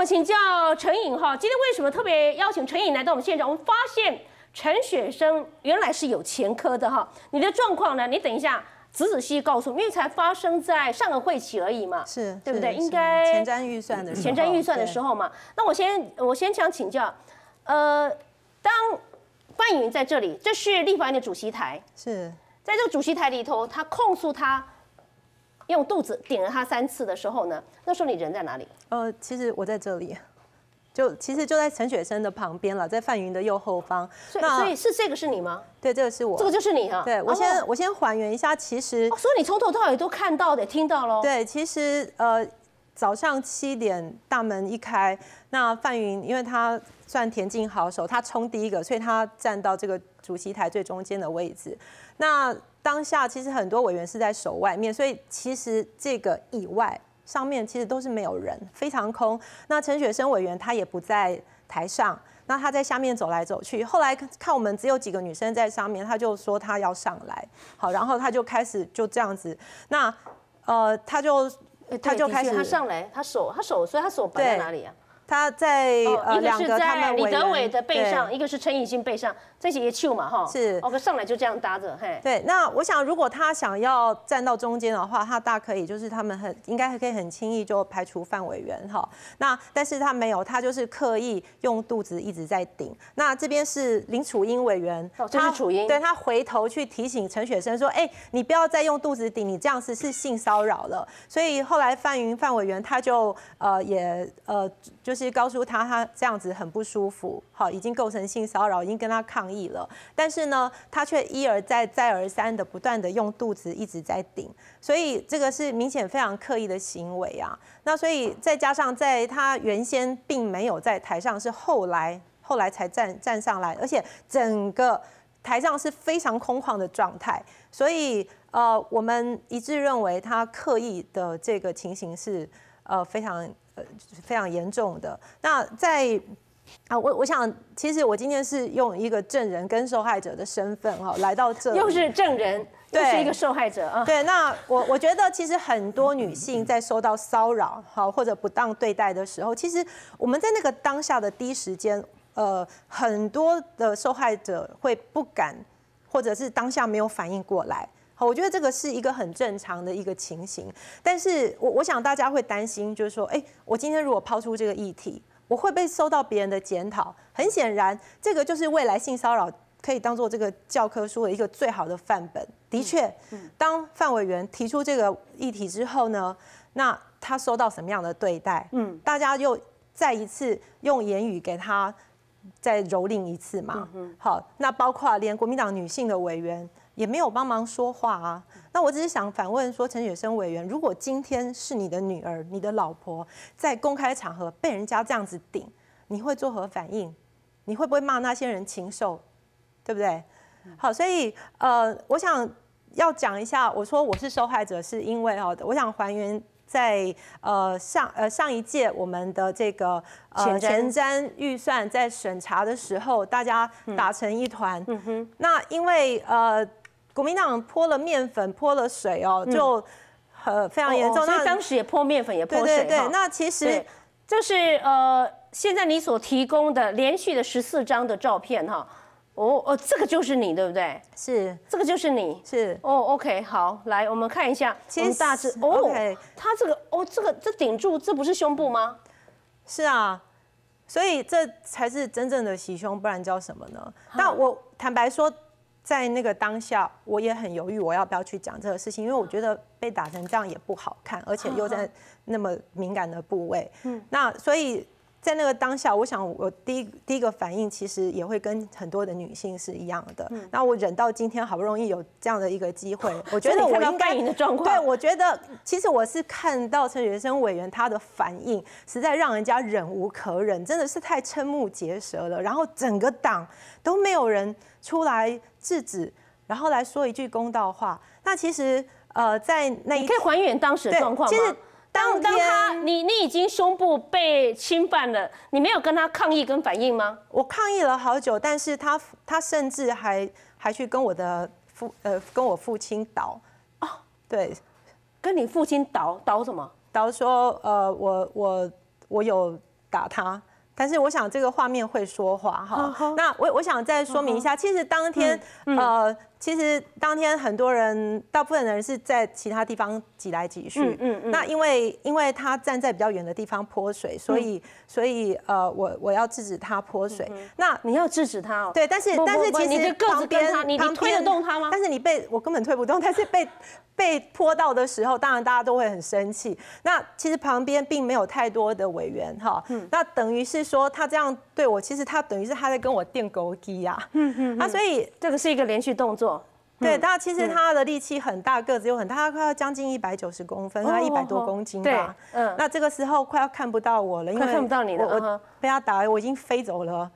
们请教陈颖哈，今天为什么特别邀请陈颖来到我们现场？我们发现陈雪生原来是有前科的哈，你的状况呢？你等一下仔仔细细告诉，因为才发生在上个会期而已嘛，是对不对？是应该前瞻预算的时候前瞻预算的时，候嘛。那我先我先想请教，呃，当范云在这里，这是立法院的主席台，是在这个主席台里头，他控诉他用肚子顶了他三次的时候呢，那时候你人在哪里？呃，其实我在这里，就其实就在陈雪生的旁边了，在范云的右后方。所以所以是这个是你吗？对，这个是我，这个就是你啊。对我先、哦我先还原一下，其实哦所以你从头到尾都看到的、听到喽。对，其实呃早上七点大门一开，那范云因为他算田径好手，他冲第一个，所以他站到这个主席台最中间的位置。那当下其实很多委员是在守外面，所以其实这个以外上面其实都是没有人，非常空。那陈雪生委员他也不在台上。那他在下面走来走去，后来看我们只有几个女生在上面，他就说他要上来，好，然后他就开始就这样子，那呃他就他就开始他上来，他手他手，所以他手摆在哪里啊？他在呃两个他在李们委员德伟的背上，一个是陈以信背上，这些也秀嘛哈。是哦，上来就这样搭着，嘿。对，那我想，如果他想要站到中间的话，他大可以，就是他们很应该可以很轻易就排除范委员哈。那但是他没有，他就是刻意用肚子一直在顶。那这边是林楚英委员，哦这是他楚英对他回头去提醒陈雪生说，哎、你不要再用肚子顶，你这样子是性骚扰了。所以后来范云范委员他就呃也呃就是是告诉他，他这样子很不舒服，好，已经构成性骚扰，已经跟他抗议了。但是呢，他却一而再、再而三的不断的用肚子一直在顶，所以这个是明显非常刻意的行为啊。那所以再加上在他原先并没有在台上，是后来后来才站站上来，而且整个台上是非常空旷的状态，所以呃，我们一致认为他刻意的这个情形是呃非常呃非常严重的。那在啊，我我想，其实我今天是用一个证人跟受害者的身份哈来到这里，又是证人，又对是一个受害者啊。对，那我我觉得其实很多女性在受到骚扰好或者不当对待的时候，其实我们在那个当下的第一时间，呃，很多的受害者会不敢，或者是当下没有反应过来。好，我觉得这个是一个很正常的一个情形，但是我我想大家会担心，就是说，哎，我今天如果抛出这个议题，我会被收到别人的检讨。很显然，这个就是未来性骚扰可以当做这个教科书的一个最好的范本。的确，当范委员提出这个议题之后呢，那他收到什么样的对待？嗯，大家又再一次用言语给他再蹂躏一次嘛。好，那包括连国民党女性的委员也没有帮忙说话啊。那我只是想反问说，陈雪生委员，如果今天是你的女儿、你的老婆在公开场合被人家这样子顶，你会作何反应？你会不会骂那些人禽兽？对不对？好，所以呃，我想要讲一下，我说我是受害者，是因为哦，我想还原在呃上呃上一届我们的这个呃前瞻前瞻预算在审查的时候，大家打成一团。嗯哼。那因为呃国民党泼了面粉，泼了水哦，就呃非常严重。哦所以那当时也泼面粉，也泼水对对对，那其实就，是呃，现在你所提供的连续的十四张的照片哈。哦哦，这个就是你，对不对？是这个就是你。是哦，OK，好，来我们看一下，其实大致哦它这个哦，这个这顶住，这不是胸部吗？是啊，所以这才是真正的袭胸，不然叫什么呢？那我坦白说，在那个当下，我也很犹豫，我要不要去讲这个事情，因为我觉得被打成这样也不好看，而且又在那么敏感的部位。嗯，那所以。在那个当下，我想我第一第一个反应其实也会跟很多的女性是一样的。那我忍到今天，好不容易有这样的一个机会，我觉得我应该赢的状况对，我觉得其实我是看到陈学生委员他的反应，实在让人家忍无可忍，真的是太瞠目结舌了。然后整个党都没有人出来制止，然后来说一句公道话。那其实呃，在那一你可以还原当时的状况吗？其实当天你你已经胸部被侵犯了，你没有跟他抗议跟反应吗？我抗议了好久，但是他他甚至还还去跟我的父呃跟我父亲倒哦，对，跟你父亲倒倒什么？倒说呃我我我有打他。但是我想这个画面会说话哈。那我我想再说明一下，其实当天呃。其实当天很多人，大部分人是在其他地方挤来挤去。嗯嗯嗯。那因为因为他站在比较远的地方泼水，所以所以呃，我我要制止他泼水。那你要制止他哦。对，但是但是其实旁边你你推得动他吗？但是你被我根本推不动，但是被被泼到的时候，当然大家都会很生气。那其实旁边并没有太多的委员哈。嗯。那等于是说他这样对我，其实他等于是他在跟我垫狗机呀。嗯嗯。啊所以这个是一个连续动作。对，但其实他的力气很大，个子又很大，他快要将近一百九十公分，他一百多公斤吧。嗯，那这个时候快要看不到我了，因为看不到你了。我被他打，我已经飞走了。